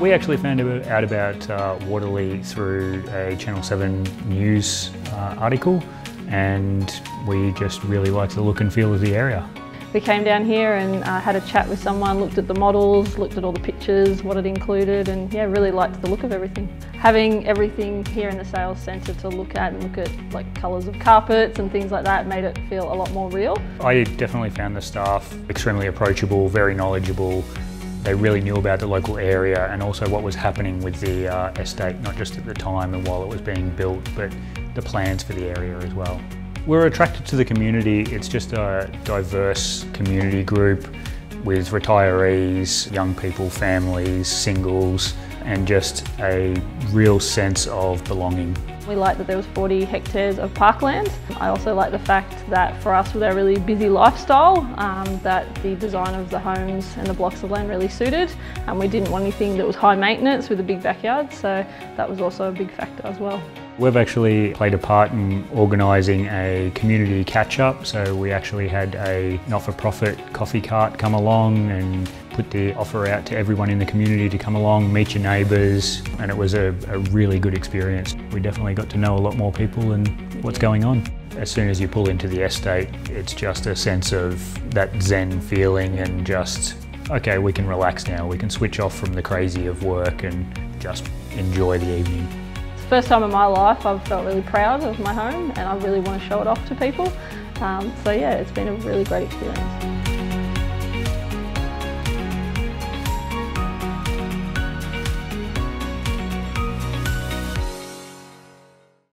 We actually found out about uh, Waterlea through a Channel 7 news uh, article and we just really liked the look and feel of the area. We came down here and uh, had a chat with someone, looked at the models, looked at all the pictures, what it included and yeah, really liked the look of everything. Having everything here in the sales centre to look at and look at like colours of carpets and things like that made it feel a lot more real. I definitely found the staff extremely approachable, very knowledgeable. They really knew about the local area and also what was happening with the uh, estate, not just at the time and while it was being built, but the plans for the area as well. We're attracted to the community. It's just a diverse community group with retirees, young people, families, singles, and just a real sense of belonging. We like that there was 40 hectares of parkland. I also like the fact that for us with our really busy lifestyle um, that the design of the homes and the blocks of land really suited and we didn't want anything that was high maintenance with a big backyard so that was also a big factor as well. We've actually played a part in organising a community catch-up, so we actually had a not-for-profit coffee cart come along and put the offer out to everyone in the community to come along, meet your neighbours, and it was a, a really good experience. We definitely got to know a lot more people and what's going on. As soon as you pull into the estate, it's just a sense of that zen feeling and just, okay, we can relax now, we can switch off from the crazy of work and just enjoy the evening. It's the First time in my life I've felt really proud of my home and I really want to show it off to people. Um, so yeah, it's been a really great experience.